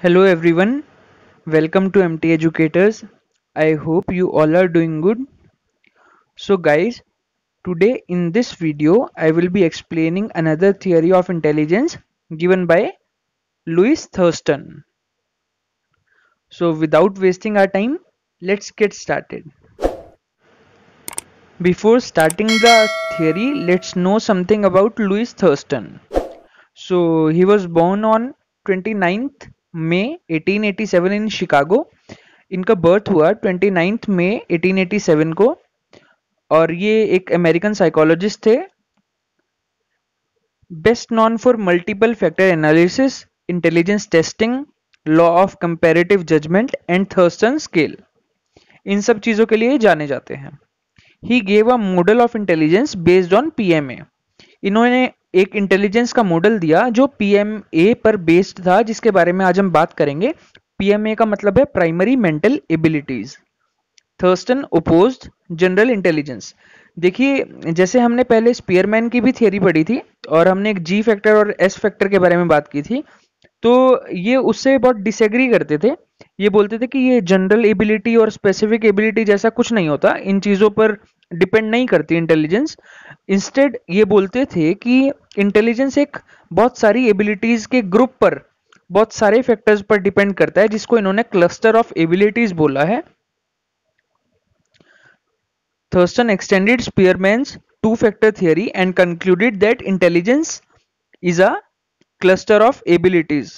Hello everyone, welcome to MT Educators. I hope you all are doing good. So guys, today in this video I will be explaining another theory of intelligence given by Louis Thurston. So without wasting our time, let's get started. Before starting the theory, let's know something about Louis Thurston. So he was born on 29th May 1887 in Chicago. इनका birth हुआ 29th मई 1887 को। और ये एक American psychologist थे। Best known for multiple factor analysis intelligence testing law of comparative judgement and Thurstone scale इन सब चीज़ों के लिए जाने जाते हैं। He gave a model of intelligence based on PMA इन्होंने एक इंटेलिजेंस का मॉडल दिया जो पीएमए पर बेस्ड था, जिसके बारे में आज हम बात करेंगे। पीएमए का मतलब है primary mental abilities Thurstone opposed general intelligence देखिए, जैसे हमने पहले स्पीयरमैन की भी थियरी पढ़ी थी, और हमने एक जी फैक्टर और एस फैक्टर के बारे में बात की थी तो ये उससे बहुत डिसएग्री करते थे। ये बोलते थे कि ये जनरल एबिलिटी और स्पेसिफिक एबिलिटी जैसा कुछ नहीं होता। इन चीज़ों पर डिपेंड नहीं करती इंटेलिजेंस इंस्टेड ये बोलते थे कि इंटेलिजेंस एक बहुत सारी एबिलिटीज के ग्रुप पर, बहुत सारे फैक्टर्स पर डिपेंड करता है, जिसको इन्होंने क्लस्टर ऑफ़ एबिलिटीज बोला है। Thurston extended Spearman's two factor theory and concluded that intelligence is a cluster of abilities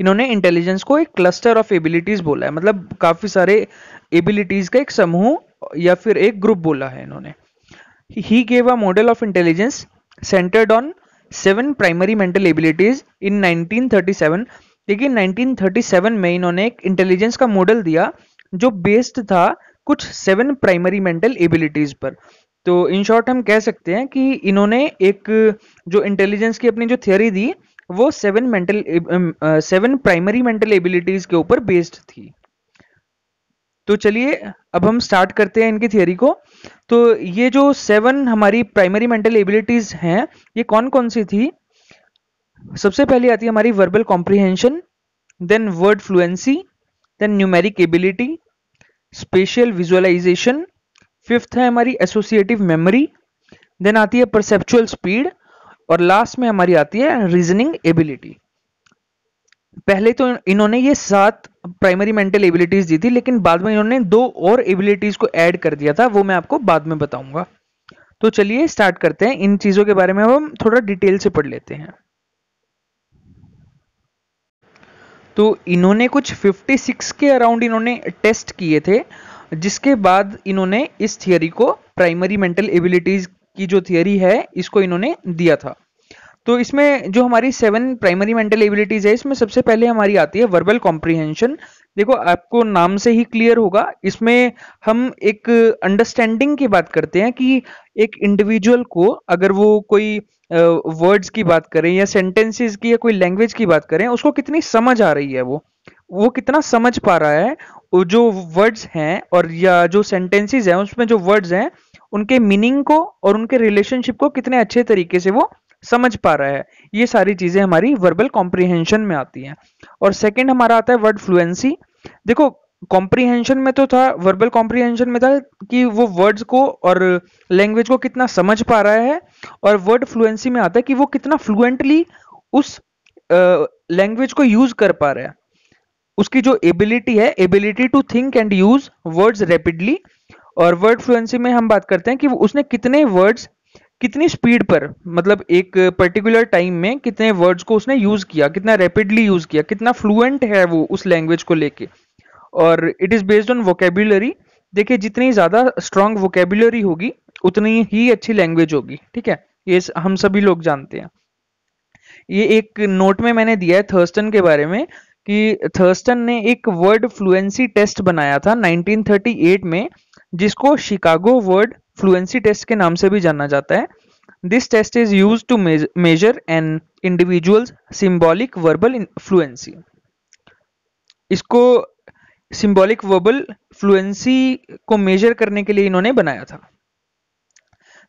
इन्होंने इंटेलिजेंस को एक क्लस्टर ऑफ़ एबिलिटीज बोला है। मतलब काफ़ी सारे एबिलिटीज का एक समूह या फिर एक ग्रुप बोला है इन्होंने। He gave a model of intelligence centred on seven primary mental abilities in 1937 लेकिन 1937 में इन्होंने एक इंटेलिजेंस का मॉडल दिया, जो बेस्ड था कुछ सेवन प्राइमरी मेंटल एबिलिटीज पर। तो इन शॉर्ट हम कह सकते हैं कि इन्होंने एक, जो इंटेलिजेंस की अपनी जो थियोरी दी, वो seven mental seven primary mental abilities के ऊपर बेस्ड थी। तो चलिए, अब हम स्टार्ट करते हैं इनकी थियोरी को। तो ये जो सेवन हमारी प्राइमरी मेंटल एबिलिटीज हैं, ये कौन कौन सी थी? सबसे पहले आती है हमारी verbal comprehension then word fluency then numeric ability spatial visualisation fifth है हमारी एसोसिएटिव मेमोरी देन आती है परसेप्चुअल स्पीड और लास्ट में हमारी आती है रीजनिंग एबिलिटी पहले तो इन्होंने ये सात प्राइमरी मेंटल एबिलिटीज दी थी, लेकिन बाद में इन्होंने दो और एबिलिटीज को ऐड कर दिया था, वो मैं आपको बाद में बताऊँगा। तो चलिए स्टार्ट करते हैं। इन चीज़ों के बारे में हम थोड़ा डिटेल से पढ़ लेते हैं। तो इन्होंने कुछ 56 के अराउंड इन्होंने टेस्ट किए थे, जिसके बाद इन्होंने इस थियोरी को प्राइमरी मेंटल एबिलिटीज की जो थियोरी है, इसको इन्होंने दिया था। तो इसमें जो हमारी सेवन प्राइमरी मेंटल एबिलिटीज है, इसमें सबसे पहले हमारी आती है वर्बल कॉम्प्रीहेंशन देखो, आपको नाम से ही क्लियर होगा। इसमें हम एक अंडरस्टैंडिंग की बात करते हैं कि एक इंडिविजुअल को अगर वो कोई वर्ड्स की बात करें या सेंटेंसेस की या कोई लैंग्वेज की बात करें, उसको कितनी समझ आ रही है वो? वो कितना समझ पा रहा है? जो वर्ड्स हैं और या जो सेंटेंसेस हैं, उसमें जो वर्ड्स हैं, उनके मीनिंग को और उनके रिलेशनशिप को कितने अच्छे तरीके से वो समझ पा रहा है। ये सारी चीज़ें हमारी वर्बल कॉम्प्रिहेंशन में आती हैं। और सेकंड हमारा आता है वर्ड फ्लुएंसी देखो कॉम्प्रीहेंशन में तो था वर्बल कॉम्प्रीहेंशन में था कि वो वर्ड्स को और लैंग्वेज को कितना समझ पा रहा है और वर्ड फ्लुएंसी में आता है कि वो कितना फ्लुएंटली उस लैंग्वेज को यूज़ कर पा रहा है। उसकी जो एबिलिटी है ability to think and use words rapidly और वर्ड फ्लुएंसी में हम बात करते हैं कि उसने कितने वर्ड्स कितनी स्पीड पर मतलब एक पर्टिकुलर टाइम में कितने वर्ड्स को उसने यूज़ किया, कितना रैपिडली यूज़ किया, कितना फ्लुएंट है वो उस लैंग्वेज को लेके। और it is based on vocabulary देखिए, जितनी ज़्यादा स्ट्रॉन्ग वोकेबुलरी होगी, उतनी ही अच्छी लैंग्वेज होगी, ठीक है? ये हम सभी लोग जानते हैं। ये एक नोट में मैंने दिया है थर्स्टन के बारे में कि थर्स्टन ने एक वर्ड फ्लुएंसी टेस्ट बनाया था 1938 में, जिसको शिकागो वर्ड फ्लुएंसी टेस्ट के नाम से भी जाना जाता है। This test is use to measure an individual symbolic verbal fluency इसको सिम्बॉलिक वर्बल फ्लुएंसी को मेजर करने के लिए इन्होंने बनाया था।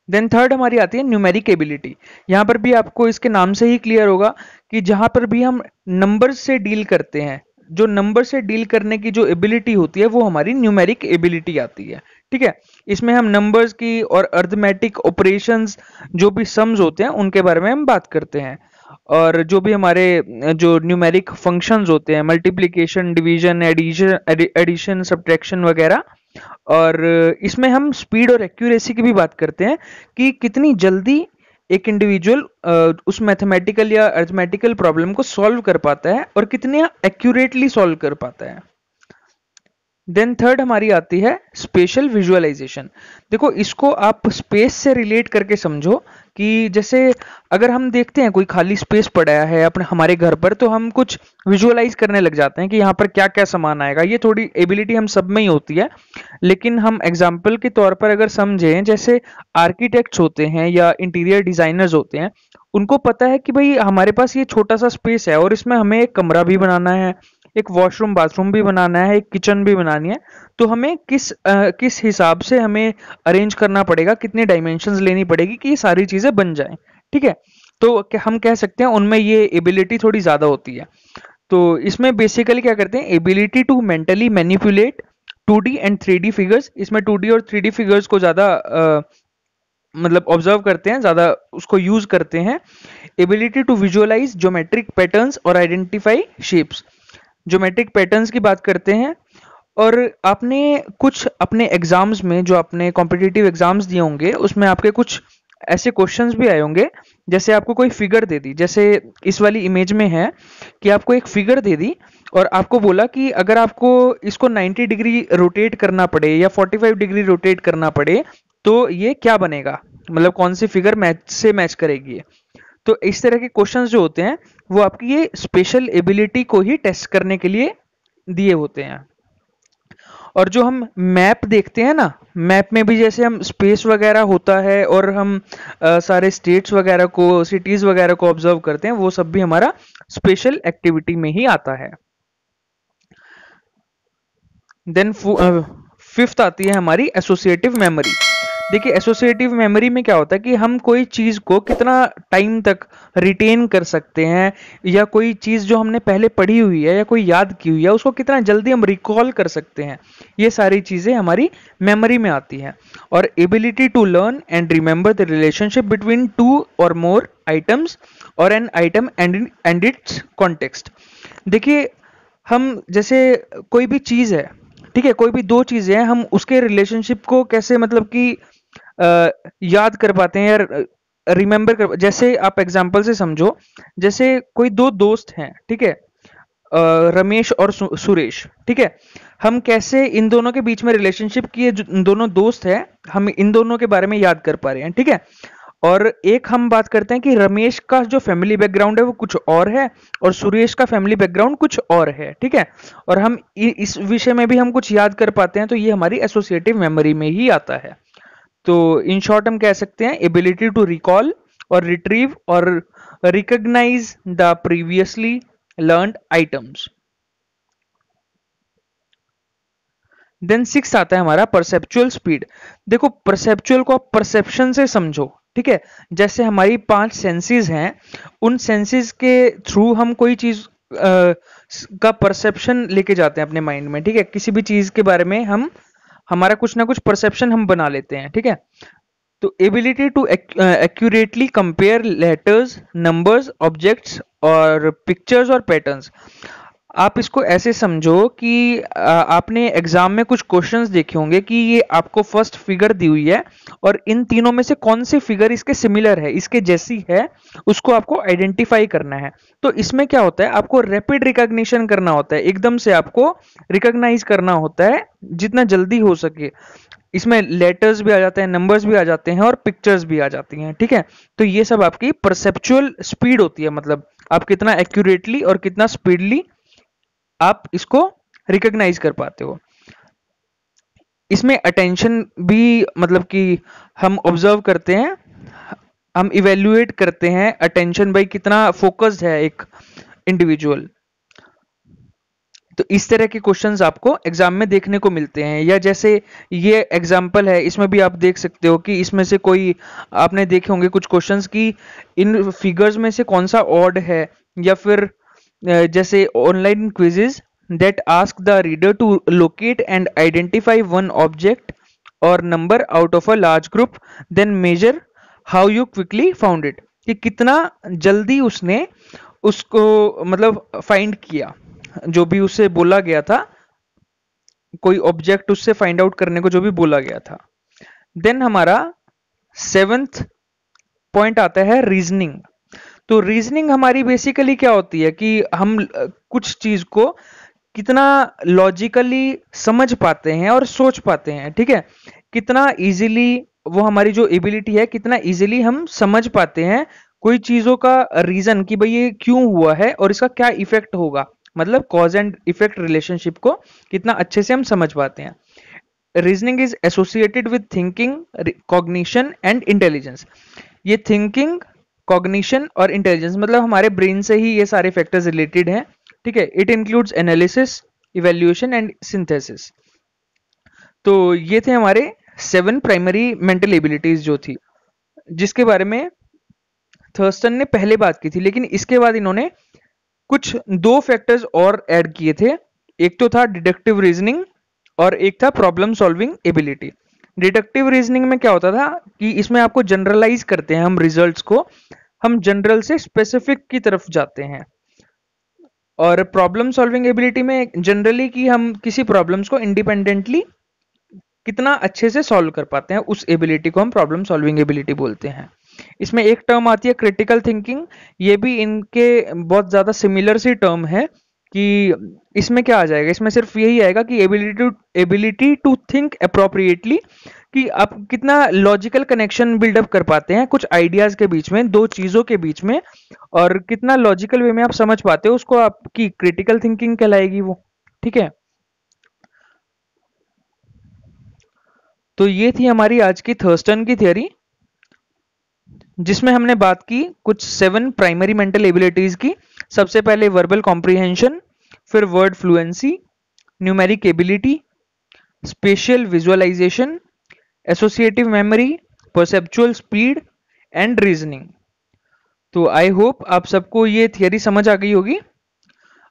देन थर्ड हमारी आती है न्यूमेरिक एबिलिटी यहाँ पर भी आपको इसके नाम से ही क्लियर होगा कि जहाँ पर भी हम नंबर से डील करते हैं, जो नंबर से डील करने की जो एबिलिटी होती है, वो हमारी न्यूमेरिक एबिलिटी आती है। ठीक है? इसमें हम नंबर्स की और अर्थमेटिक ऑपरेशंस जो भी सम्स होते हैं, उनके बारे में हम बात करते हैं। और जो भी हमारे, जो न्यूमेरिक फ़ंक्शंस होते हैं multiplication division addition addition subtraction वगैरह, और इसमें हम स्पीड और एक्यूरेसी की भी बात करते हैं कि कितनी जल्दी एक इंडिविजुअल उस मैथमेटिकल या अर्थमेटिकल प्रॉब्लम को सॉल्व कर पाता है और कितने एक्यूरेटली सॉल्व कर पाता है। देन थर्ड हमारी आती है स्पेशल विजुअलाइजेशन देखो, इसको आप स्पेस से रिलेट करके समझो कि जैसे अगर हम देखते हैं कोई खाली स्पेस पड़ा है अपने, हमारे घर पर तो हम कुछ विजुअलाइज करने लग जाते हैं कि यहाँ पर क्या क्या सामान आएगा। ये थोड़ी एबिलिटी हम सब में ही होती है, लेकिन हम एग्ज़ाम्पल के तौर पर अगर समझें, जैसे आर्किटेक्ट्स होते हैं या इंटीरियर डिजाइनर्स होते हैं, उनको पता है कि भाई हमारे पास ये छोटा सा स्पेस है और इसमें हमें एक कमरा भी बनाना है एक वॉशरूम बाथरूम भी बनाना है एक किचन भी बनानी है तो हमें किस आ, किस हिसाब से हमें अरेंज करना पड़ेगा कितनी डायमेंशन लेनी पड़ेगी कि ये सारी चीज़ें बन जाए ठीक है? तो हम कह सकते हैं उनमें ये एबिलिटी थोड़ी ज़्यादा होती है। तो इसमें बेसिकली क्या करते हैं ability to mentally manipulate two and three figures इसमें टू और थ्री फिगर्स को ज़्यादा मतलब ऑब्ज़र्व करते हैं ज़्यादा उसको यूज़ करते हैं ability to visualise geometric patterns और आइडेंटिफाई शेप्स ज्योमेट्रिक पैटर्न्स की बात करते हैं। और आपने कुछ अपने एग्ज़ाम्स में जो आपने कॉम्पिटिटिव एग्ज़ाम्स दिए होंगे, उसमें आपके कुछ ऐसे क्वेश्चंस भी आए होंगे, जैसे आपको कोई फिगर दे दी, जैसे इस वाली इमेज में है कि आपको एक फिगर दे दी और आपको बोला कि अगर आपको इसको 90 डिग्री रोटेट करना पड़े या 45 डिग्री रोटेट करना पड़े तो ये क्या बनेगा? मतलब कौन सी फिगर मैच से मैच करेगी तो इस तरह के क्वेश्चन जो होते हैं वो आपकी ये स्पेशल एबिलिटी को ही टेस्ट करने के लिए दिए होते हैं। और जो हम मैप देखते हैं ना मैप में भी जैसे हम स्पेस वगैरह होता है और हम आ, सारे स्टेट्स वगैरह को सिटीज़ वगैरह को ऑब्ज़र्व करते हैं वो सब भी हमारा स्पेशल एक्टिविटी में ही आता है। देन फिफ्थ आती है हमारी एसोसिएटिव मेमोरी देखिए एसोसिएटिव मेमोरी में क्या होता है कि हम कोई चीज़ को कितना टाइम तक रिटेन कर सकते हैं, या कोई चीज़ जो हमने पहले पढ़ी हुई है, या कोई याद की हुई है, उसको कितना जल्दी हम रिकॉल कर सकते हैं। ये सारी चीज़ें हमारी मेमोरी में आती हैं। और ability to learn and remember the relationship between two और मोर आइटम्स और an item and and its context देखिए, हम जैसे कोई भी चीज़ है, ठीक है, कोई भी दो चीज़ें हैं, हम उसके रिलेशनशिप को कैसे मतलब कि याद कर पाते हैं या रिमेंबर कर जैसे आप एग्ज़ाम्पल से समझो जैसे कोई दो दोस्त हैं ठीक है? रमेश और सु, सुरेश ठीक है? हम कैसे इन दोनों के बीच में रिलेशनशिप की जो दोनों दोस्त हैं हम इन दोनों के बारे में याद कर पा रहे हैं ठीक है? और एक हम बात करते हैं कि रमेश का जो फैमिली बैकग्राउंड है वो कुछ और है और सुरेश का फैमिली बैकग्राउंड कुछ और है ठीक है? और हम इस विषय में भी हम कुछ याद कर पाते हैं तो ये हमारी एसोसिएटिव मेमोरी में ही आता है। तो इन शॉर्ट हम कह सकते हैं एबिलिटी टू रिकॉल और रिट्रीव और recognise the previously learn items then six आता है हमारा परसेप्चुअल स्पीड देखो परसेप्चुअल को आप परसेप्शन से समझो, ठीक है? जैसे हमारी पाँच सेंसेस हैं, उन सेंसेस के थ्रू हम कोई चीज़ का परसेप्शन लेके जाते हैं अपने माइंड में, ठीक है? किसी भी चीज़ के बारे में हम हमारा कुछ ना कुछ परसेप्शन हम बना लेते हैं, ठीक है? तो ability to accurately compare letters numbers objects और पिक्चर्स और पैटर्न्स आप इसको ऐसे समझो कि आपने एग्ज़ाम में कुछ क्वेश्चंस देखे होंगे कि ये आपको फ़र्स्ट फिगर दी हुई है और इन तीनों में से कौन सी फिगर इसके सिमिलर है, इसके जैसी है, उसको आपको आइडेंटिफाई करना है। तो इसमें क्या होता है, आपको रैपिड रिकॉग्निशन करना होता है, एकदम से आपको रिकॉग्नाइज करना होता है, जितना जल्दी हो सके। इसमें लेटर्स भी आ जाते हैं नंबर्स भी आ जाते हैं और पिक्चर्स भी आ जाती हैं, ठीक है? तो ये सब आपकी परसेप्चुअल स्पीड होती है मतलब आप कितना एक्यूरेटली और कितना स्पीडली आप इसको रिकग्नाइज कर पाते हो। इसमें अटेंशन भी मतलब कि हम ऑब्ज़र्व करते हैं, हम इवेल्युएट करते हैं अटेंशन भाई कितना फोकस्ड है एक इंडिविजुअल तो इस तरह के क्वेश्चंस आपको एग्ज़ाम में देखने को मिलते हैं, या जैसे ये एग्ज़ाम्पल है, इसमें भी आप देख सकते हो कि इसमें से कोई, आपने देखे होंगे कुछ क्वेश्चंस की इन फिगर्स में से कौन सा ऑड है, या फिर जैसे online quizzes that ask the reader to locate and identify one object और number out of a large group then measure how you quickly found it कि कितना जल्दी उसने उसको मतलब फाइंड किया। जो भी उसे बोला गया था, कोई ऑब्जेक्ट उससे फाइंड आउट करने को जो भी बोला गया था। देन हमारा सेवेंथ पॉइंट आता है रीजनिंग तो रीजनिंग हमारी बेसिकली क्या होती है कि हम कुछ चीज़ को कितना लॉजिकली समझ पाते हैं और सोच पाते हैं, ठीक है? कितना इजीली वो हमारी जो एबिलिटी है, कितना इजीली हम समझ पाते हैं कोई चीज़ों का रीजन कि भाई ये क्यों हुआ है और इसका क्या इफ़ेक्ट होगा। मतलब कॉज एंड इफ़ेक्ट रिलेशनशिप को कितना अच्छे से हम समझ पाते हैं। Reasoning is associated with thinking cognition and intelligence ये थिंकिंग कॉग्निशन और इंटेलिजेंस मतलब हमारे ब्रेन से ही ये सारे फैक्टर्स रिलेटेड हैं, ठीक है? It includes analysis evaluation and synthesis तो ये थे हमारे सेवन प्राइमरी मेंटल एबिलिटीज जो थी, जिसके बारे में थर्स्टन ने पहले बात की थी, लेकिन इसके बाद इन्होंने कुछ दो फैक्टर्स और ऐड किए थे। एक तो था डिडक्टिव रीजनिंग और एक था problem solving ability deductive reasoning में क्या होता था कि इसमें आपको जनरलाइज करते हैं हम रिजल्ट्स को। हम जनरल से स्पेसिफिक की तरफ़ जाते हैं। और प्रॉब्लम सॉल्विंग एबिलिटी में जनरली कि हम किसी प्रॉब्लम्स को इंडिपेंडेंटली कितना अच्छे से सॉल्व कर पाते हैं, उस एबिलिटी को हम प्रॉब्लम सॉल्विंग एबिलिटी बोलते हैं। इसमें एक टर्म आती है क्रिटिकल थिंकिंग ये भी इनके बहुत ज़्यादा सिमिलर सी टर्म है। कि इसमें क्या आ जाएगा? इसमें सिर्फ़ यही आएगा कि ability ability to think appropriately कि आप कितना लॉजिकल कनेक्शन बिल्डअप कर पाते हैं कुछ आइडियाज़ के बीच में, दो चीज़ों के बीच में, और कितना लॉजिकल वे में आप समझ पाते हो, उसको आपकी क्रिटिकल थिंकिंग कहलाएगी वो, ठीक है? तो ये थी हमारी आज की थर्स्टन की थियोरी जिसमें हमने बात की कुछ सेवन प्राइमरी मेंटल एबिलिटीज की। सबसे पहले वर्बल कॉम्प्रीहेंशन फिर word fluency numeric ability special visualisation associative memory perceptual speed and reasoning तो आई होप आप सबको ये थियरी समझ आ गई होगी।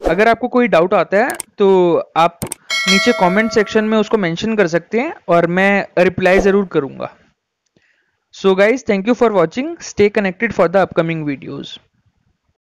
अगर आपको कोई डाउट आता है तो आप नीचे कमेंट सेक्शन में उसको मेंशन कर सकते हैं और मैं रिप्लाई ज़रूर करूँगा। So guys, thank you for watching. Stay connected for the upcoming videos.